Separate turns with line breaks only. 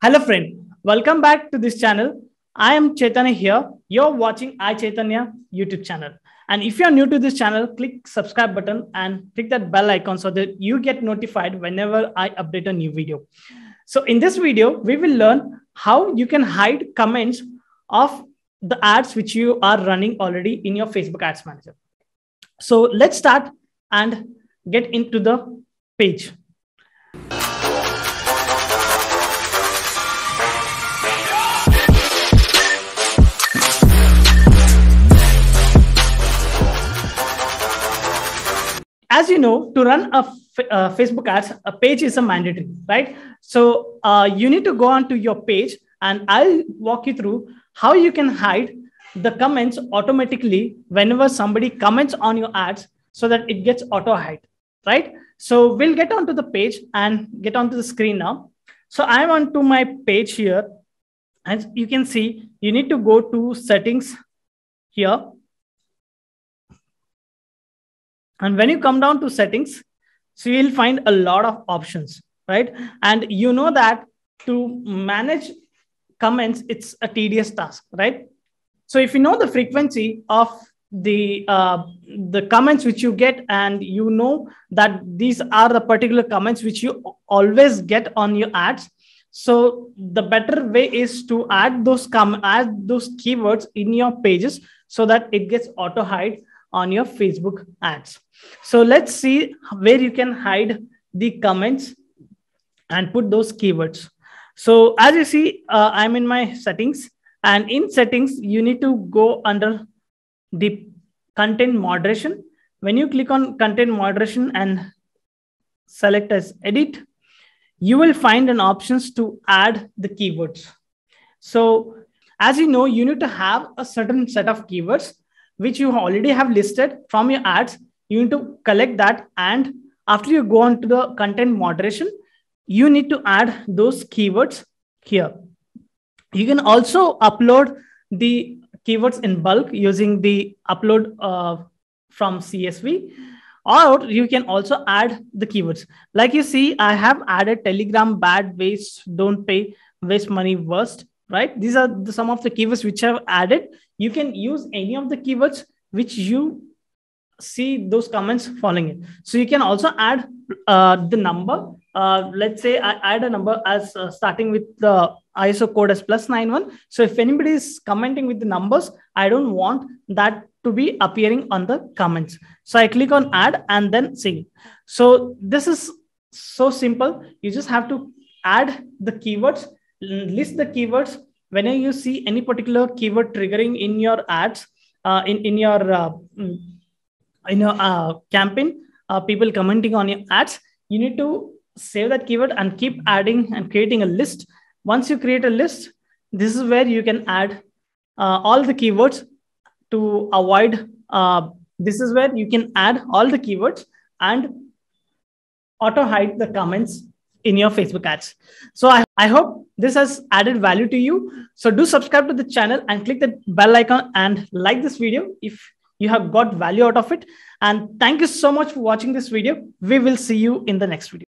Hello, friend. Welcome back to this channel. I am Chaithanya here. You're watching I Chaithanya YouTube channel. And if you're new to this channel, click subscribe button and click that bell icon so that you get notified whenever I update a new video. So in this video, we will learn how you can hide comments of the ads which you are running already in your Facebook Ads Manager. So let's start and get into the page. As you know, to run a uh, Facebook ads, a page is a mandatory, right? So uh, you need to go onto your page, and I'll walk you through how you can hide the comments automatically whenever somebody comments on your ads, so that it gets auto hide, right? So we'll get onto the page and get onto the screen now. So I'm onto my page here, and you can see you need to go to settings here and when you come down to settings, so you'll find a lot of options, right? And you know that to manage comments, it's a tedious task, right? So if you know the frequency of the uh, the comments which you get and you know that these are the particular comments which you always get on your ads so the better way is to add those com- add those keywords in your pages so that it gets auto hide on your Facebook ads. So let's see where you can hide the comments and put those keywords. So as you see, uh, I'm in my settings and in settings, you need to go under the content moderation. When you click on content moderation and select as edit, you will find an options to add the keywords. So as you know, you need to have a certain set of keywords which you already have listed from your ads you need to collect that and after you go on to the content moderation you need to add those keywords here. You can also upload the keywords in bulk using the upload uh, from csv or you can also add the keywords. Like you see i have added telegram bad waste don't pay waste money worst right? These are the, some of the keywords which i've added. You can use any of the keywords which you see those comments following it. so you can also add uh, the number. Uh, let's say i add a number as uh, starting with the iso code as plus 91 so if anybody is commenting with the numbers i don't want that to be appearing on the comments. So i click on add and then see so this is so simple. You just have to add the keywords list the keywords. Whenever you see any particular keyword triggering in your ads uh, in in your uh, mm, in your uh, campaign uh, people commenting on your ads you need to save that keyword and keep adding and creating a list. Once you create a list this is where you can add uh, all the keywords to avoid uh, this is where you can add all the keywords and auto hide the comments in your Facebook ads. So I, I hope this has added value to you. So do subscribe to the channel and click the bell icon and like this video if you have got value out of it. And thank you so much for watching this video. We will see you in the next video.